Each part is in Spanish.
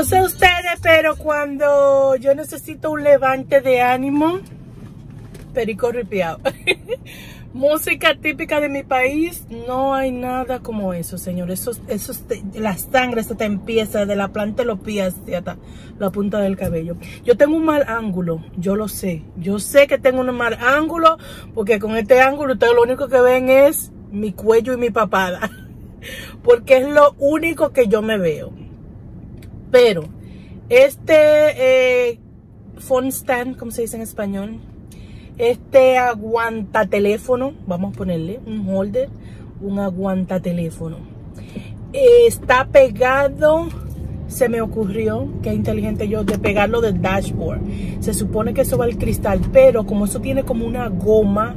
No sé ustedes, pero cuando yo necesito un levante de ánimo, perico ripiado. Música típica de mi país, no hay nada como eso, señor. Eso, eso la sangre se te empieza de la planta de los pies hasta la punta del cabello. Yo tengo un mal ángulo, yo lo sé. Yo sé que tengo un mal ángulo porque con este ángulo ustedes lo único que ven es mi cuello y mi papada. Porque es lo único que yo me veo. Pero este eh, phone stand, como se dice en español, este aguanta teléfono, vamos a ponerle un holder, un aguanta teléfono. Está pegado, se me ocurrió, que inteligente yo, de pegarlo del dashboard. Se supone que eso va al cristal, pero como eso tiene como una goma,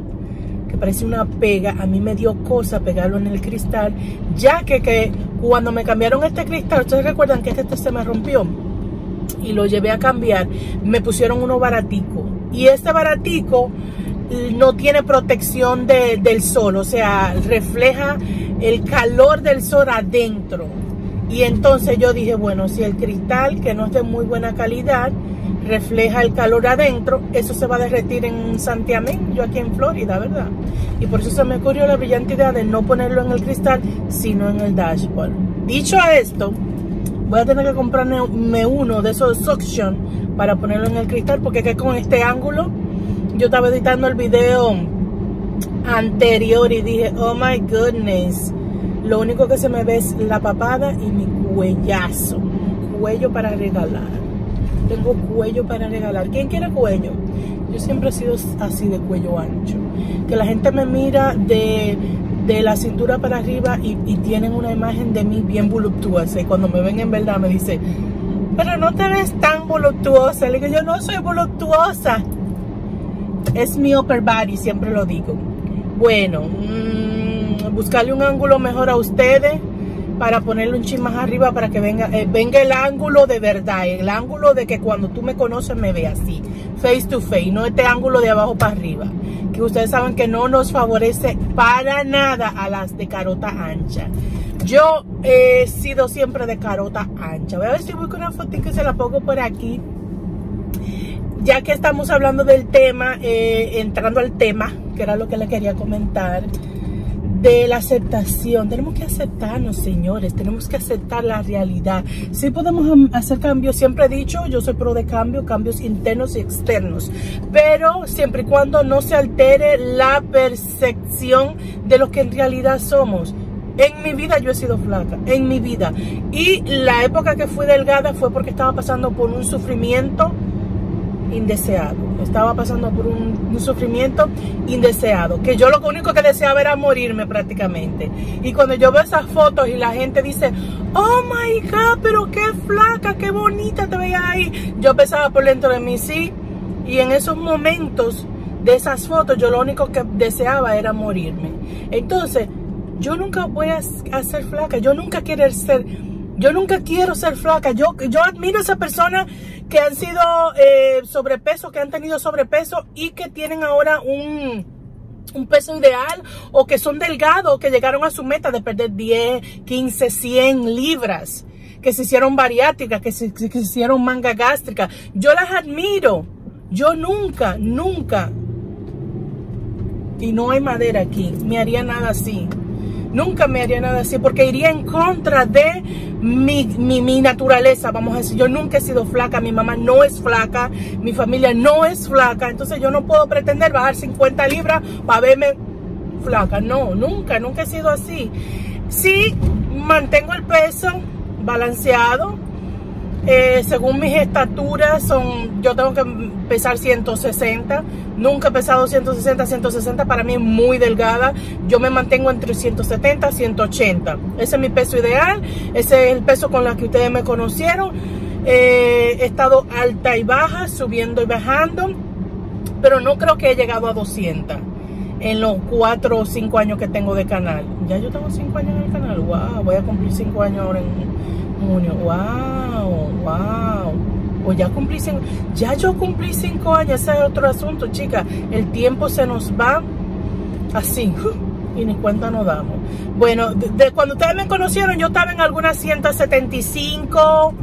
que parece una pega, a mí me dio cosa pegarlo en el cristal, ya que, que cuando me cambiaron este cristal, ustedes recuerdan que este, se me rompió y lo llevé a cambiar, me pusieron uno baratico y este baratico no tiene protección del sol, o sea, refleja el calor del sol adentro. Y entonces yo dije, bueno, si el cristal, que no es de muy buena calidad, refleja el calor adentro, eso se va a derretir en Santiago, yo aquí en Florida, ¿verdad? Y por eso se me ocurrió la brillante idea de no ponerlo en el cristal, sino en el dashboard. Dicho esto, voy a tener que comprarme uno de esos suction para ponerlo en el cristal, porque que con este ángulo, yo estaba editando el video anterior y dije, oh my goodness, lo único que se me ve es la papada y mi cuellazo, cuello para regalar tengo cuello para regalar. ¿Quién quiere cuello? Yo siempre he sido así de cuello ancho. Que la gente me mira de, la cintura para arriba y, tienen una imagen de mí bien voluptuosa. Y cuando me ven en verdad me dice, pero no te ves tan voluptuosa. Le digo, yo no soy voluptuosa. Es mi upper body, siempre lo digo. Bueno, mmm, buscarle un ángulo mejor a ustedes para ponerle un chin más arriba para que venga, eh, venga el ángulo de verdad, el ángulo de que cuando tú me conoces me ve así, face to face, no este ángulo de abajo para arriba, que ustedes saben que no nos favorece para nada a las de carota ancha. Yo he sido siempre de carota ancha. Voy a ver si con una foto que se la pongo por aquí. Ya que estamos hablando del tema, eh, entrando al tema, que era lo que le quería comentar de la aceptación. Tenemos que aceptarnos, señores. Tenemos que aceptar la realidad. Si podemos hacer cambios. Siempre he dicho, yo soy pro de cambio, cambios internos y externos. Pero siempre y cuando no se altere la percepción de lo que en realidad somos. En mi vida yo he sido flaca, en mi vida. Y la época que fui delgada fue porque estaba pasando por un sufrimiento indeseado. Estaba pasando por un, sufrimiento indeseado. Que yo lo único que deseaba era morirme prácticamente. Y cuando yo veo esas fotos y la gente dice, oh my God, pero qué flaca, qué bonita te veía ahí. Yo pensaba por dentro de mí, sí. Y en esos momentos de esas fotos, yo lo único que deseaba era morirme. Entonces, yo nunca voy a, ser flaca. Yo nunca quiero ser yo nunca quiero ser flaca. Yo, yo admiro a esas personas que han sido eh, sobrepeso, que han tenido sobrepeso y que tienen ahora un, un peso ideal o que son delgados, que llegaron a su meta de perder 10, 15, 100 libras, que se hicieron bariátricas, que se, que se hicieron manga gástrica. Yo las admiro. Yo nunca, nunca, y no hay madera aquí, me haría nada así. Nunca me haría nada así porque iría en contra de mi, mi, naturaleza, vamos a decir. Yo nunca he sido flaca, mi mamá no es flaca, mi familia no es flaca. Entonces yo no puedo pretender bajar 50 libras para verme flaca. No, nunca, nunca he sido así. Sí, mantengo el peso balanceado. Eh, según mis estaturas, son, yo tengo que pesar 160. Nunca he pesado 160, 160. Para mí es muy delgada. Yo me mantengo entre 170 y 180. Ese es mi peso ideal. Ese es el peso con el que ustedes me conocieron. Eh, he estado alta y baja, subiendo y bajando. Pero no creo que he llegado a 200 en los 4 o 5 años que tengo de canal. Ya yo tengo 5 años en el canal. Wow, voy a cumplir 5 años ahora en Wow, wow o ya cumplí cinco, ya yo cumplí cinco años, ese es otro asunto, chicas. El tiempo se nos va así, y ni cuenta nos damos. Bueno, de, cuando ustedes me conocieron, yo estaba en algunas 175,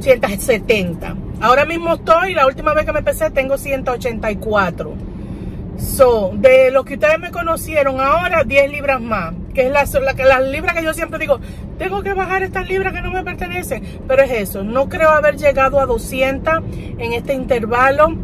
170. Ahora mismo estoy, la última vez que me pesé tengo 184. So, de los que ustedes me conocieron ahora, 10 libras más. Que es la, la, las libras que yo siempre digo, tengo que bajar estas libras que no me pertenecen. Pero es eso, no creo haber llegado a 200 en este intervalo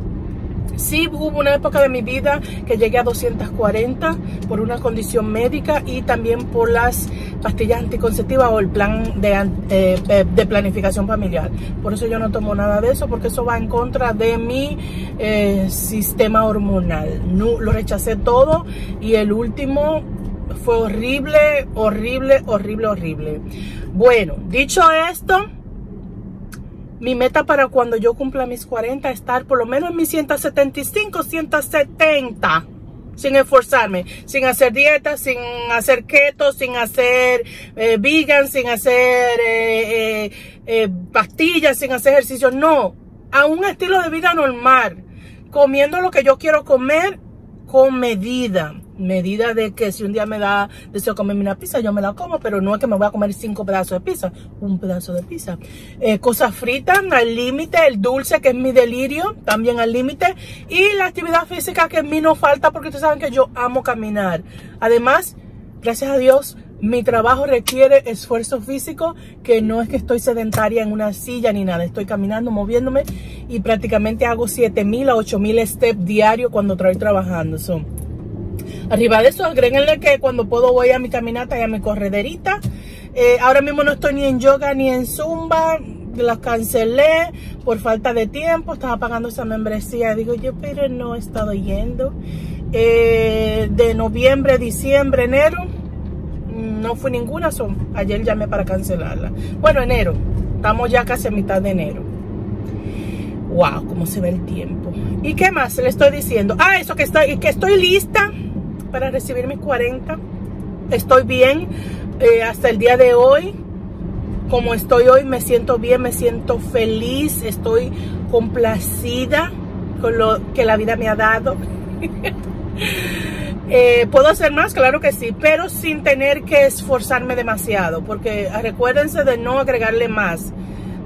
Sí hubo una época de mi vida que llegué a 240 por una condición médica y también por las pastillas anticonceptivas o el plan de, eh, de, planificación familiar. Por eso yo no tomo nada de eso porque eso va en contra de mi eh, sistema hormonal. No, lo rechacé todo y el último fue horrible, horrible, horrible, horrible. Bueno, dicho esto mi meta para cuando yo cumpla mis 40 es estar por lo menos en mis 175, 170 sin esforzarme, sin hacer dieta, sin hacer keto, sin hacer eh, vegan, sin hacer eh, eh, pastillas, sin hacer ejercicio. No, a un estilo de vida normal, comiendo lo que yo quiero comer con medida medida de que si un día me da deseo comerme una pizza, yo me la como, pero no es que me voy a comer cinco pedazos de pizza, un pedazo de pizza. Eh, cosas fritas al límite, el dulce que es mi delirio, también al límite, y la actividad física que en mí no falta porque ustedes saben que yo amo caminar. Además, gracias a Dios, mi trabajo requiere esfuerzo físico, que no es que estoy sedentaria en una silla ni nada. Estoy caminando, moviéndome y prácticamente hago 7000 a 8000 steps diario cuando estoy trabajando. Arriba de eso, agréguenle que cuando puedo voy a mi caminata y a mi correderita. Eh, ahora mismo no estoy ni en yoga ni en zumba. Las cancelé por falta de tiempo. Estaba pagando esa membresía. Digo yo, pero no he estado yendo. Eh, de noviembre, diciembre, enero. No fui ninguna. Son, ayer llamé para cancelarla. Bueno, enero. Estamos ya casi a mitad de enero. Wow, cómo se ve el tiempo. ¿Y qué más le estoy diciendo? Ah, eso que estoy, que estoy lista para recibir mis 40. Estoy bien eh, hasta el día de hoy. Como estoy hoy, me siento bien, me siento feliz, estoy complacida con lo que la vida me ha dado. Eh, ¿Puedo hacer más? Claro que sí, pero sin tener que esforzarme demasiado, porque recuérdense de no agregarle más.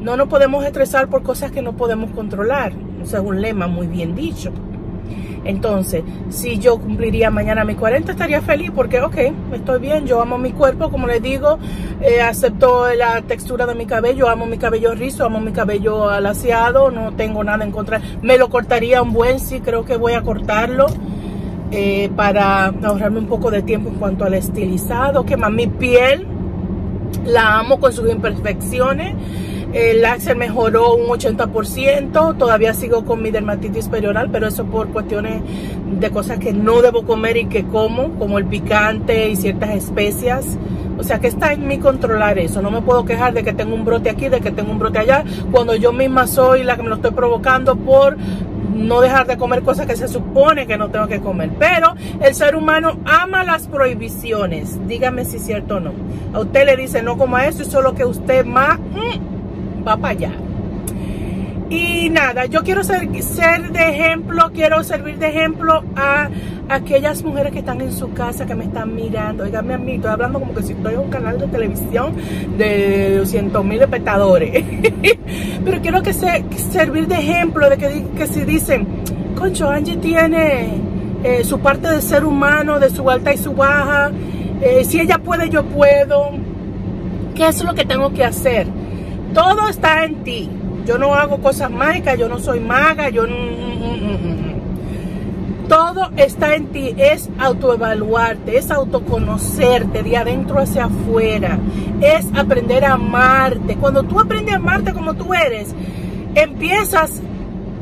No nos podemos estresar por cosas que no podemos controlar, un lema muy bien dicho. Entonces, si yo cumpliría mañana mis 40, estaría feliz porque, ok, estoy bien, yo amo mi cuerpo, como les digo, eh, acepto la textura de mi cabello, amo mi cabello rizo, amo mi cabello alaciado, no tengo nada en contra. Me lo cortaría un buen, sí, creo que voy a cortarlo. Eh, para ahorrarme un poco de tiempo en cuanto al estilizado, que más mi piel la amo con sus imperfecciones el Axel mejoró un 80%, todavía sigo con mi dermatitis perioral, pero eso por cuestiones de cosas que no debo comer y que como, como el picante y ciertas especias. O sea que está en mí controlar eso. No me puedo quejar de que tengo un brote aquí, de que tengo un brote allá, cuando yo misma soy la que me lo estoy provocando por no dejar de comer cosas que se supone que no tengo que comer. Pero el ser humano ama las prohibiciones. Dígame si es cierto o no. A usted le dice no coma eso y solo que usted más... Mm, va para allá. Y nada, yo quiero ser, ser de ejemplo, quiero servir de ejemplo a aquellas mujeres que están en su casa, que me están mirando. Oiganme a mí, estoy hablando como que si estoy en un canal de televisión de 200 mil espectadores. Pero quiero que se, servir de ejemplo de que, que si dicen, concho, Angie tiene eh, su parte de ser humano, de su alta y su baja. Eh, si ella puede, yo puedo. ¿Qué es lo que tengo que hacer? Todo está en ti. Yo no hago cosas mágicas, yo no soy maga, yo no... Todo está en ti, es autoevaluarte, es autoconocerte de adentro hacia afuera, es aprender a amarte. Cuando tú aprendes a amarte como tú eres, empiezas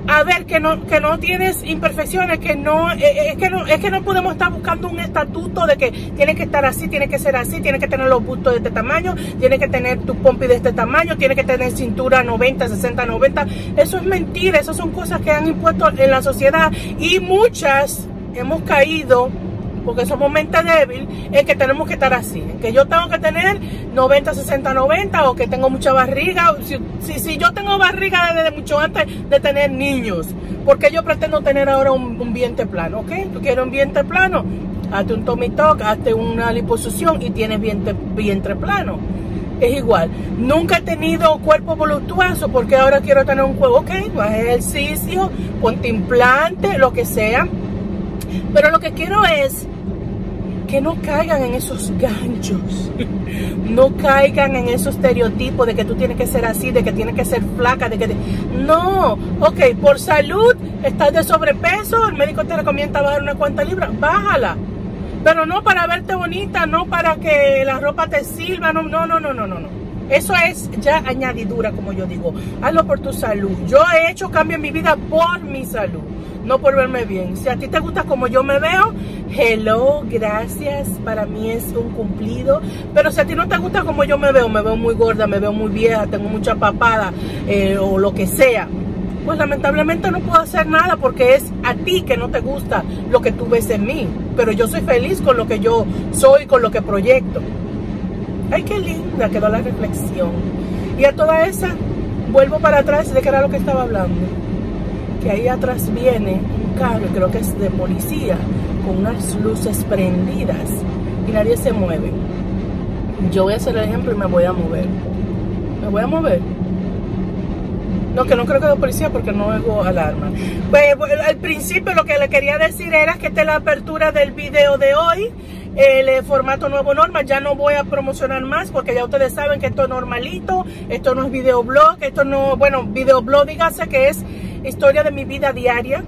a ver que no, que no tienes imperfecciones, que no, eh, eh, es que no, es que no podemos estar buscando un estatuto de que tiene que estar así, tiene que ser así, tiene que tener los bustos de este tamaño, tiene que tener tu pompi de este tamaño, tiene que tener cintura 90, 60, 90. Eso es mentira, esas son cosas que han impuesto en la sociedad y muchas hemos caído porque somos mente débil, es que tenemos que estar así. Que yo tengo que tener 90, 60, 90 o que tengo mucha barriga. Si, si, yo tengo barriga desde mucho antes de tener niños, porque yo pretendo tener ahora un, vientre plano, ¿ok? ¿Tú quieres un vientre plano? Hazte un tummy tuck, hazte una liposucción y tienes vientre, vientre plano. es igual. Nunca he tenido cuerpo voluptuoso porque ahora quiero tener un cuerpo, ok, ejercicio, ponte implante, lo que sea. Pero lo que quiero es que no caigan en esos ganchos, no caigan en esos estereotipos de que tú tienes que ser así, de que tienes que ser flaca, de que... No, ok, por salud, estás de sobrepeso, el médico te recomienda bajar una cuanta libra, bájala. Pero no para verte bonita, no para que la ropa te sirva, no, no, no, no, no, no. Eso es ya añadidura, como yo digo. Hazlo por tu salud. Yo he hecho cambio en mi vida por mi salud no por verme bien. Si a ti te gusta como yo me veo, hello, gracias, para mí es un cumplido. Pero si a ti no te gusta como yo me veo, me veo muy gorda, me veo muy vieja, tengo mucha papada eh, o lo que sea, pues lamentablemente no puedo hacer nada porque es a ti que no te gusta lo que tú ves en mí. Pero yo soy feliz con lo que yo soy, con lo que proyecto. Ay, qué linda quedó la reflexión. Y a toda esa, vuelvo para atrás de qué era lo que estaba hablando que ahí atrás viene un carro, creo que es de policía, con unas luces prendidas y nadie se mueve. Yo voy a hacer el ejemplo y me voy a mover. Me voy a mover. No, que no creo que de policía porque no oigo alarma. Pues, al principio lo que le quería decir era que esta es la apertura del video de hoy. El eh, formato nuevo norma, ya no voy a promocionar más porque ya ustedes saben que esto es normalito, esto no es videoblog, esto no, bueno, videoblog dígase que es historia de mi vida diaria,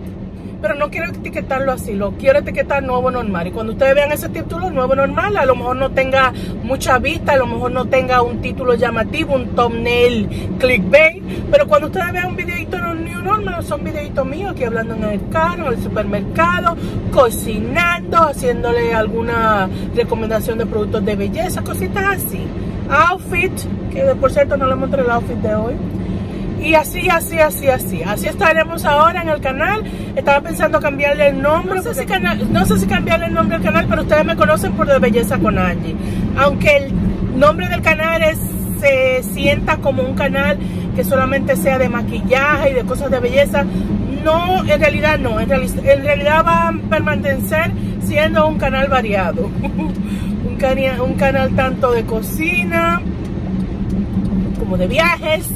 pero no quiero etiquetarlo así, lo quiero etiquetar nuevo normal. Y cuando ustedes vean ese título, nuevo normal, a lo mejor no tenga mucha vista, a lo mejor no tenga un título llamativo, un thumbnail clickbait, pero cuando ustedes vean un videito new normal, son videitos míos aquí hablando en el carro, en el supermercado, cocinando, haciéndole alguna recomendación de productos de belleza, cositas así. Outfit, que por cierto no le mostré el outfit de hoy y así, así, así, así. Así estaremos ahora en el canal. Estaba pensando cambiarle el nombre. No sé, si canal, no sé si cambiarle el nombre al canal, pero ustedes me conocen por De Belleza con Angie. Aunque el nombre del canal es, se sienta como un canal que solamente sea de maquillaje y de cosas de belleza, no, en realidad no. En, en realidad va a permanecer siendo un canal variado. un, un canal tanto de cocina como de viajes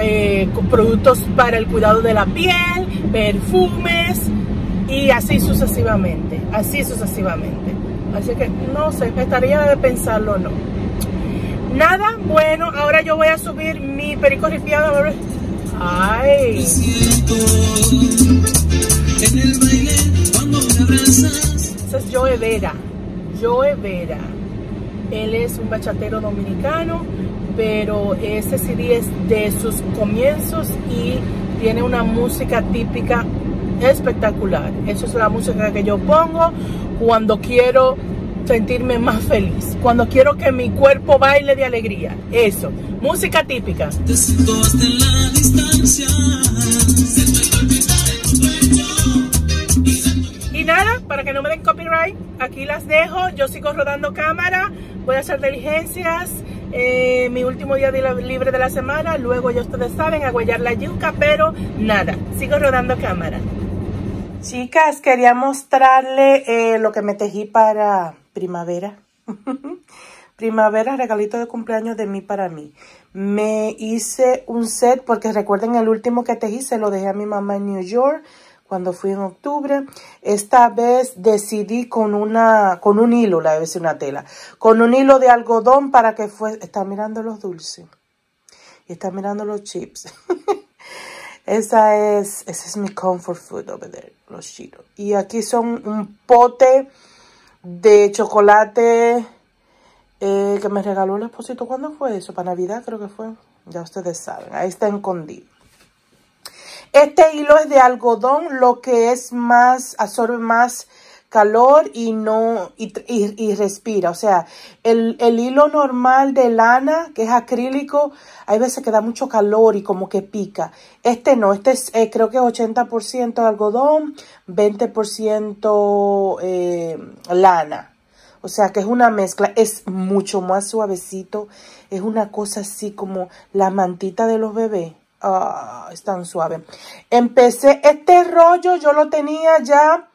eh, productos para el cuidado de la piel, perfumes y así sucesivamente, así sucesivamente. Así que no sé, estaría de pensarlo o no. Nada, bueno, ahora yo voy a subir mi perico rifiado. Ay. Ese es Joe Vera. Joe Vera. Él es un bachatero dominicano pero ese CD es de sus comienzos y tiene una música típica espectacular. Esa es la música que yo pongo cuando quiero sentirme más feliz, cuando quiero que mi cuerpo baile de alegría. Eso, música típica. Y nada, para que no me den copyright, aquí las dejo. Yo sigo rodando cámara, voy a hacer diligencias eh, mi último día libre de la semana. Luego ya ustedes saben, a la yuca, pero nada, sigo rodando cámara. Chicas, quería mostrarle eh, lo que me tejí para primavera. primavera, regalito de cumpleaños de mí para mí. Me hice un set, porque recuerden el último que tejí, se lo dejé a mi mamá en New York cuando fui en octubre. Esta vez decidí con una con un hilo, la vez una tela, con un hilo de algodón para que fue, está mirando los dulces y está mirando los chips. Esa es, ese es mi comfort food over there, los chitos. Y aquí son un pote de chocolate eh, que me regaló el esposito. ¿Cuándo fue eso? Para Navidad creo que fue. Ya ustedes saben, ahí está escondido. Este hilo es de algodón, lo que es más, absorbe más calor y no, y, respira. O sea, el, hilo normal de lana, que es acrílico, hay veces que da mucho calor y como que pica. Este no, este es, eh, creo que es 80% algodón, 20% eh, lana. O sea que es una mezcla, es mucho más suavecito, es una cosa así como la mantita de los bebés. Es tan suave. Empecé, este rollo yo lo tenía ya,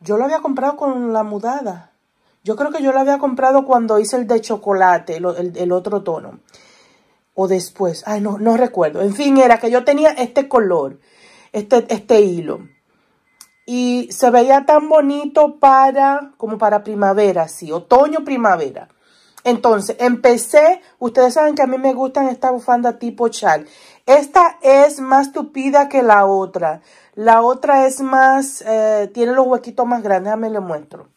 yo lo había comprado con la mudada. Yo creo que yo lo había comprado cuando hice el de chocolate, el, el, otro tono. O después. Ay, no, no recuerdo. En fin, era que yo tenía este color, este, este hilo. Y se veía tan bonito para, como para primavera, sí, otoño, primavera. Entonces, empecé, ustedes saben que a mí me gustan esta bufanda tipo chal. Esta es más tupida que la otra. La otra es más, eh, tiene los huequitos más grandes, déjame le muestro.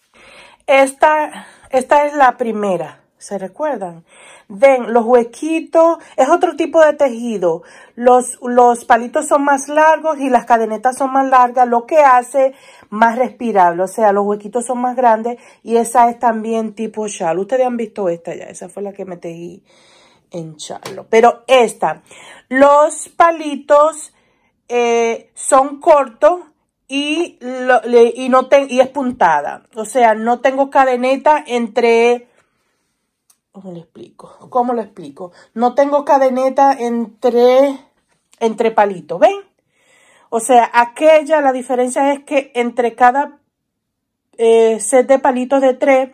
Esta, esta es la primera, ¿se recuerdan? Ven, los huequitos, es otro tipo de tejido. Los, los palitos son más largos y las cadenetas son más largas, lo que hace más respirable. O sea, los huequitos son más grandes y esa es también tipo chal. Ustedes han visto esta ya, esa fue la que me tejí en charlo. Pero esta, los palitos eh, son cortos y, y, no y es puntada. O sea, no tengo cadeneta entre ¿Cómo le explico? ¿Cómo lo explico? No tengo cadeneta entre, entre palitos, ¿ven? O sea, aquella, la diferencia es que entre cada eh, set de palitos de tres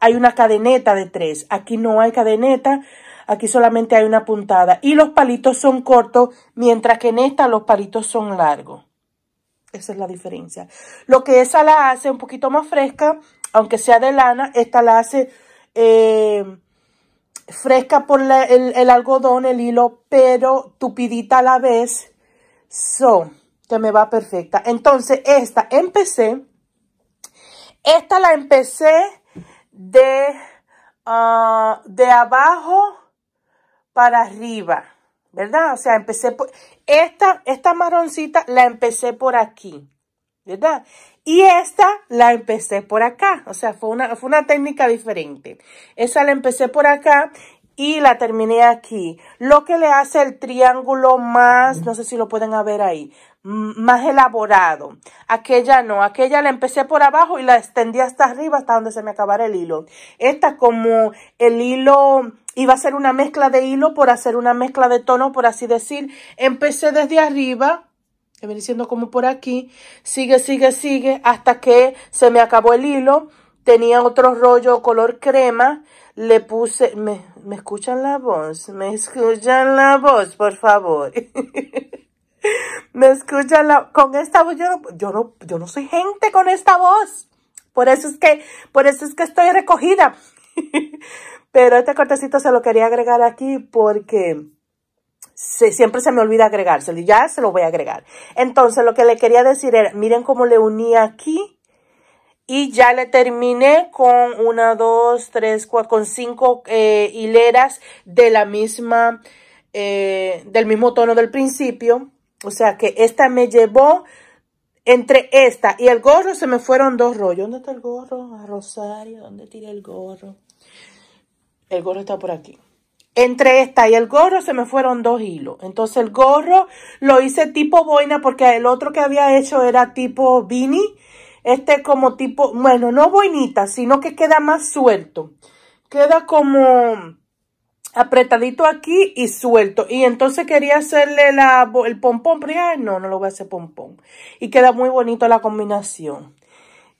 hay una cadeneta de tres. Aquí no hay cadeneta, aquí solamente hay una puntada. Y los palitos son cortos, mientras que en esta los palitos son largos. Esa es la diferencia. Lo que esa la hace un poquito más fresca, aunque sea de lana, esta la hace... Eh, fresca por el, algodón, el hilo, pero tupidita a la vez. So, que me va perfecta. Entonces, esta empecé. Esta la empecé de, ah, de abajo para arriba. ¿Verdad? O sea, empecé por... Esta, esta marroncita la empecé por aquí. ¿Verdad? Y esta la empecé por acá, o sea, fue una, fue una técnica diferente. Esa la empecé por acá y la terminé aquí. Lo que le hace el triángulo más, no sé si lo pueden ver ahí, más elaborado. Aquella no, aquella la empecé por abajo y la extendí hasta arriba hasta donde se me acabara el hilo. Esta como el hilo iba a ser una mezcla de hilo por hacer una mezcla de tono, por así decir. Empecé desde arriba que viene siendo como por aquí, sigue, sigue, sigue, hasta que se me acabó el hilo, tenía otro rollo color crema, le puse, me, me escuchan la voz, me escuchan la voz, por favor. me escuchan la, con esta voz, yo no, yo no, yo no soy gente con esta voz. Por eso es que, por eso es que estoy recogida. Pero este cortecito se lo quería agregar aquí porque siempre se me olvida agregárselo ya se lo voy a agregar. Entonces lo que le quería decir era, miren cómo le uní aquí y ya le terminé con una, dos, tres, cuatro, con cinco eh, hileras de la misma, eh, del mismo tono del principio. O sea que esta me llevó entre esta y el gorro se me fueron dos rollos. ¿Dónde está el gorro? A Rosario, ¿dónde tiré el gorro? El gorro está por aquí. Entre esta y el gorro se me fueron dos hilos. Entonces el gorro lo hice tipo boina porque el otro que había hecho era tipo beanie. Este como tipo, bueno, no boinita, sino que queda más suelto. Queda como apretadito aquí y suelto. Y entonces quería hacerle la, el pompón, pero ya no, no lo voy a hacer pompón. Y queda muy bonito la combinación.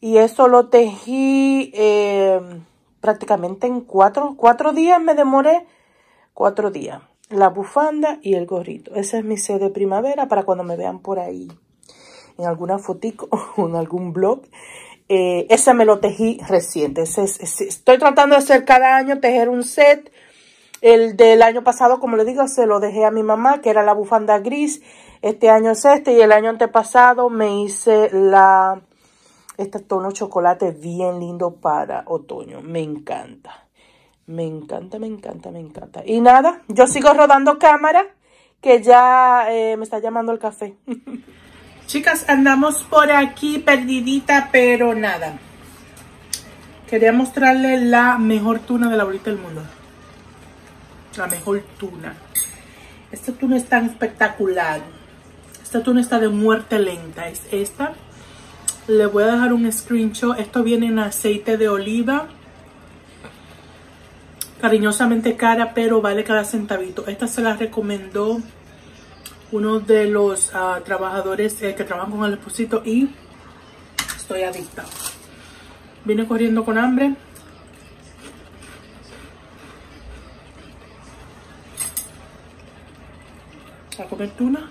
Y eso lo tejí eh, prácticamente en cuatro, cuatro días me demoré cuatro días. La bufanda y el gorrito. Ese es mi set de primavera para cuando me vean por ahí en alguna fotico o en algún blog. Eh, ese me lo tejí reciente. estoy tratando de hacer cada año tejer un set. El del año pasado, como le digo, se lo dejé a mi mamá, que era la bufanda gris. Este año es este y el año antepasado me hice la este tono chocolate bien lindo para otoño. Me encanta. Me encanta, me encanta, me encanta. Y nada, yo sigo rodando cámara, que ya eh, me está llamando el café. Chicas, andamos por aquí perdidita, pero nada. Quería mostrarle la mejor tuna de la bolita del mundo. La mejor tuna. Esta tuna es tan espectacular. Esta tuna está de muerte lenta. Es esta. Le voy a dejar un screenshot. Esto viene en aceite de oliva cariñosamente cara, pero vale cada centavito. Esta se la recomendó uno de los ah, trabajadores eh, que trabajan con el esposito y estoy adicta. Vine corriendo con hambre. A comer tuna.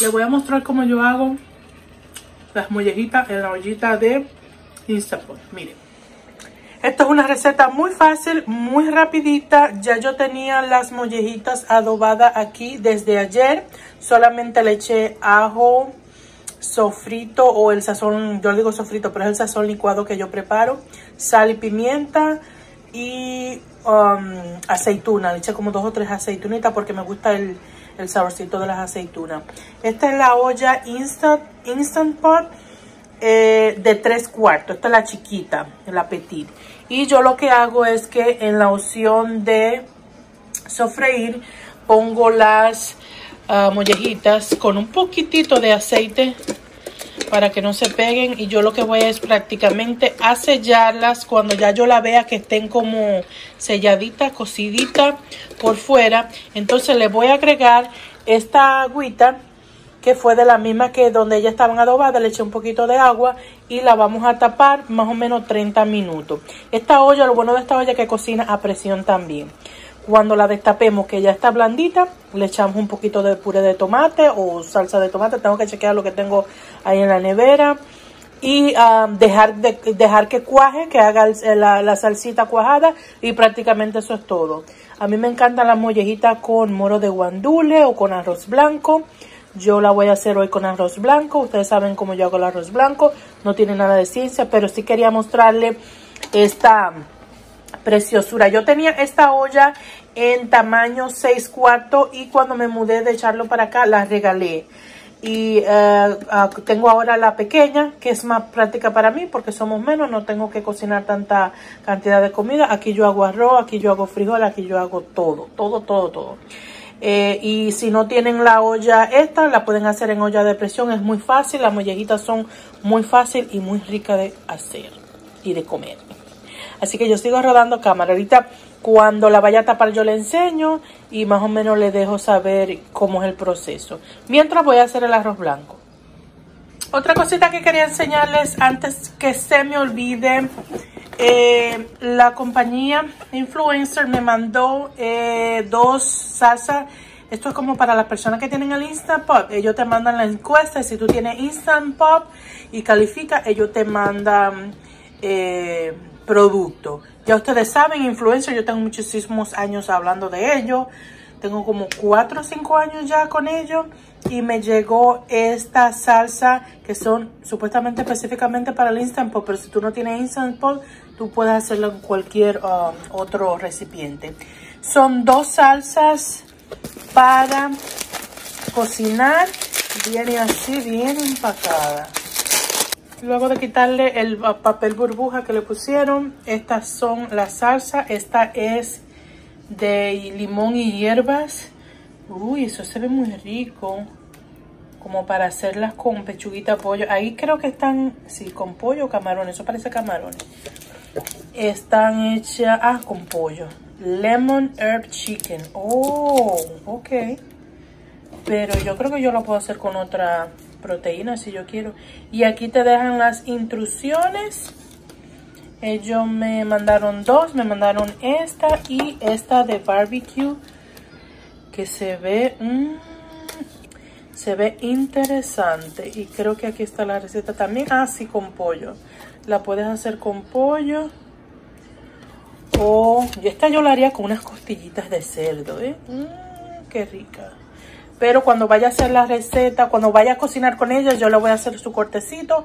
Les voy a mostrar cómo yo hago las mollejitas en la ollita de Instapot. Miren. Esto es una receta muy fácil, muy rapidita. Ya yo tenía las mollejitas adobadas aquí desde ayer. Solamente le eché ajo, sofrito o el sazón, yo digo sofrito, pero es el sazón licuado que yo preparo. Sal y pimienta y um, aceituna. Le eché como dos o tres aceitunitas porque me gusta el, el saborcito de las aceitunas. Esta es la olla Instant, Instant Pot eh, de tres cuartos. Esta es la chiquita, la petit. Y yo lo que hago es que en la opción de sofreír pongo las uh, mollejitas con un poquitito de aceite para que no se peguen y yo lo que voy es prácticamente a sellarlas cuando ya yo la vea que estén como selladitas, cociditas por fuera. Entonces le voy a agregar esta agüita que fue de la misma que donde ya estaban adobadas, le eché un poquito de agua y la vamos a tapar más o menos 30 minutos. Esta olla, lo bueno de esta olla es que cocina a presión también. Cuando la destapemos, que ya está blandita, le echamos un poquito de puré de tomate o salsa de tomate. Tengo que chequear lo que tengo ahí en la nevera. Y um, dejar, de, dejar que cuaje, que haga la, la, salsita cuajada. Y prácticamente eso es todo. A mí me encantan las mollejitas con moro de guandule o con arroz blanco. Yo la voy a hacer hoy con arroz blanco. Ustedes saben cómo yo hago el arroz blanco. No tiene nada de ciencia, pero sí quería mostrarle esta preciosura. Yo tenía esta olla en tamaño 6 cuartos y cuando me mudé de echarlo para acá la regalé. Y uh, tengo ahora la pequeña que es más práctica para mí porque somos menos, no tengo que cocinar tanta cantidad de comida. Aquí yo hago arroz, aquí yo hago frijol, aquí yo hago todo, todo, todo, todo. Eh, y si no tienen la olla esta, la pueden hacer en olla de presión, es muy fácil, las mollejitas son muy fácil y muy rica de hacer y de comer. Así que yo sigo rodando cámara. Ahorita cuando la vaya a tapar yo le enseño y más o menos le dejo saber cómo es el proceso. Mientras voy a hacer el arroz blanco. Otra cosita que quería enseñarles antes que se me olvide. Eh, la compañía Influencer me mandó eh, dos salsas. Esto es como para las personas que tienen el Instant Pop. Ellos te mandan la encuesta. Si tú tienes Instant Pop y califica, ellos te mandan... Eh, producto. Ya ustedes saben, influencer, yo tengo muchísimos años hablando de ello. Tengo como 4 o 5 años ya con ello. Y me llegó esta salsa que son supuestamente específicamente para el Instant Pot. Pero si tú no tienes Instant Pot, tú puedes hacerlo en cualquier um, otro recipiente. Son dos salsas para cocinar. Viene así, bien empacada. Luego de quitarle el papel burbuja que le pusieron, estas son las salsa. Esta es de limón y hierbas. Uy, eso se ve muy rico. Como para hacerlas con pechuguita pollo. Ahí creo que están, sí, con pollo o camarones. Eso parece camarones. Están hechas, ah, con pollo. Lemon Herb Chicken. Oh, ok. Pero yo creo que yo lo puedo hacer con otra proteína si yo quiero. Y aquí te dejan las instrucciones. Ellos me mandaron dos, me mandaron esta y esta de barbecue que se ve, mmm, se ve interesante y creo que aquí está la receta también, así ah, con pollo. La puedes hacer con pollo o esta yo la haría con unas costillitas de cerdo, ¿eh? Mmm, qué rica. Pero cuando vaya a hacer la receta, cuando vaya a cocinar con ella, yo le voy a hacer su cortecito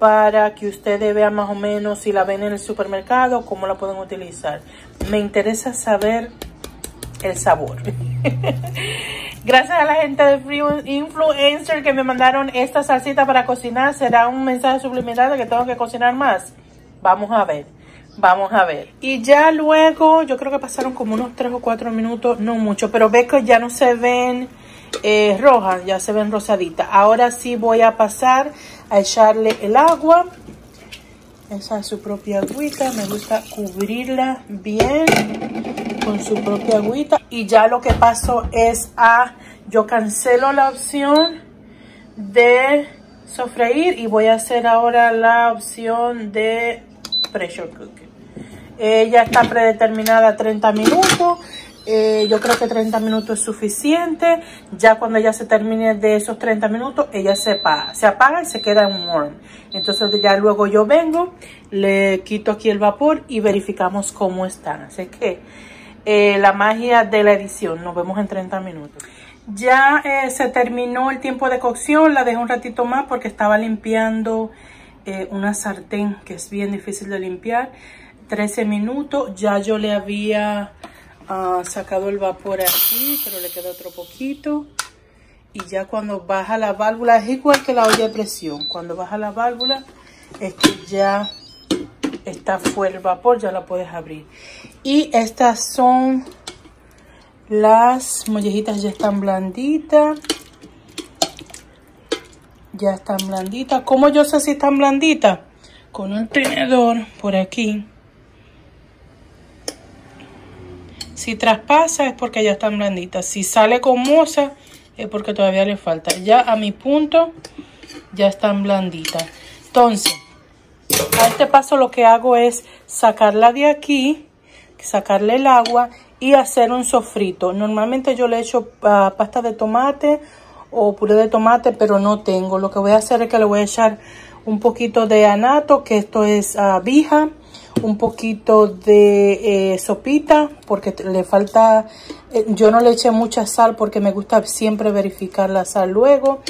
para que ustedes vean más o menos si la ven en el supermercado, cómo la pueden utilizar. Me interesa saber el sabor. Gracias a la gente de Free Influencer que me mandaron esta salsita para cocinar. ¿Será un mensaje subliminal de que tengo que cocinar más? Vamos a ver. Vamos a ver. Y ya luego, yo creo que pasaron como unos 3 o 4 minutos, no mucho, pero ve que ya no se ven eh, rojas, ya se ven rosaditas. Ahora sí voy a pasar a echarle el agua. Esa es su propia agüita, me gusta cubrirla bien con su propia agüita. Y ya lo que paso es a, yo cancelo la opción de sofreír y voy a hacer ahora la opción de pressure cooker. Ella está predeterminada a 30 minutos Eh, yo creo que 30 minutos es suficiente. Ya cuando ella se termine de esos 30 minutos, ella se apaga, se apaga y se queda en warm. Entonces ya luego yo vengo, le quito aquí el vapor y verificamos cómo están. Así que eh, la magia de la edición. Nos vemos en 30 minutos. Ya eh, se terminó el tiempo de cocción. La dejé un ratito más porque estaba limpiando una sartén que es bien difícil de limpiar. 13 minutos. Ya yo le había ha sacado el vapor aquí, pero le queda otro poquito. Y ya cuando baja la válvula, es igual que la olla de presión. Cuando baja la válvula, es ya está fuera el vapor, ya la puedes abrir. Y estas son las mollejitas, ya están blanditas. Ya están blanditas. ¿Cómo yo sé si están blanditas? Con un tenedor por aquí Si traspasa es porque ya están blanditas. Si sale con moza es porque todavía le falta. Ya a mi punto ya están blanditas. Entonces, a este paso lo que hago es sacarla de aquí, sacarle el agua y hacer un sofrito. Normalmente yo le echo ah, pasta de tomate o puré de tomate, pero no tengo. Lo que voy a hacer es que le voy a echar un poquito de anato, que esto es uh, un poquito de eh, sopita porque le falta, eh, yo no le eché mucha sal porque me gusta siempre verificar la sal luego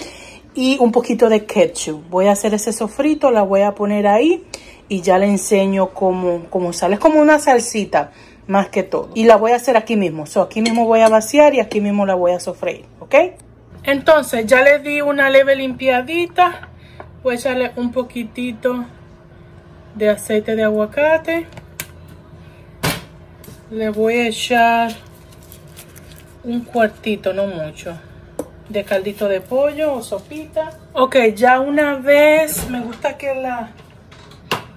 y un poquito de ketchup. Voy a hacer ese sofrito, la voy a poner ahí y ya le enseño cómo, cómo sale. Es como una salsita más que todo. Y la voy a hacer aquí mismo. So, aquí mismo voy a vaciar y aquí mismo la voy a sofreír, ¿ok? Entonces ya le di una leve limpiadita. Voy a echarle un poquitito de aceite de aguacate. Le voy a echar un cuartito, no mucho, de caldito de pollo o sopita. Ok, ya una vez, me gusta que la,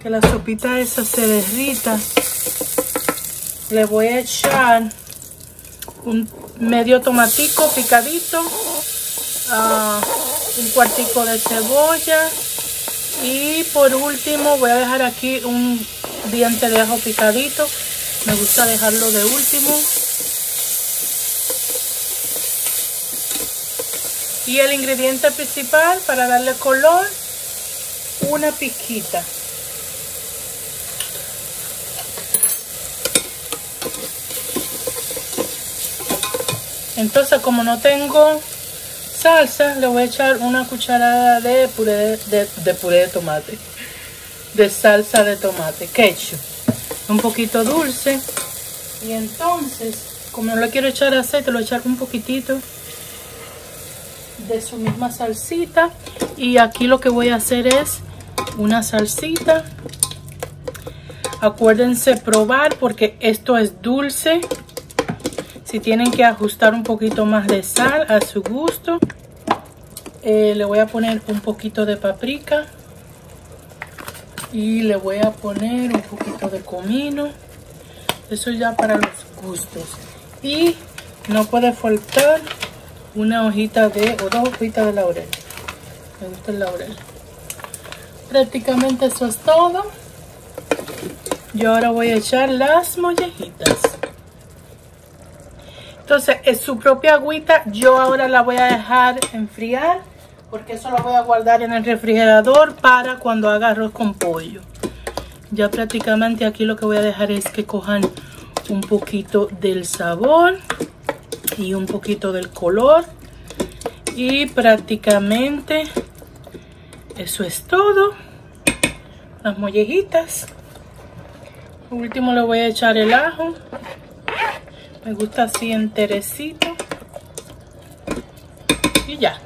que la sopita esa se derrita. Le voy a echar un medio tomatico picadito, uh, un cuartico de cebolla, y por último voy a dejar aquí un diente de ajo picadito. Me gusta dejarlo de último. Y el ingrediente principal para darle color, una piquita. Entonces como no tengo salsa le voy a echar una cucharada de puré de, tomate de salsa de tomate ketchup un poquito dulce. Y entonces como no le quiero echar aceite le voy a echar un poquitito de su misma salsita. Y aquí lo que voy a hacer es una salsita. Acuérdense probar porque esto es dulce si tienen que ajustar un poquito más de sal a su gusto. Eh, le voy a poner un poquito de paprika. Y le voy a poner un poquito de comino. Eso ya para los gustos. Y no puede faltar una hojita de, o dos hojitas de laurel. Me gusta el laurel. Prácticamente eso es todo. Yo ahora voy a echar las mollejitas. Entonces, es su propia agüita. Yo ahora la voy a dejar enfriar. Porque eso lo voy a guardar en el refrigerador para cuando haga arroz con pollo. Ya prácticamente aquí lo que voy a dejar es que cojan un poquito del sabor y un poquito del color. Y prácticamente eso es todo. Las mollejitas. último le voy a echar el ajo. Me gusta así enterecito. Y ya.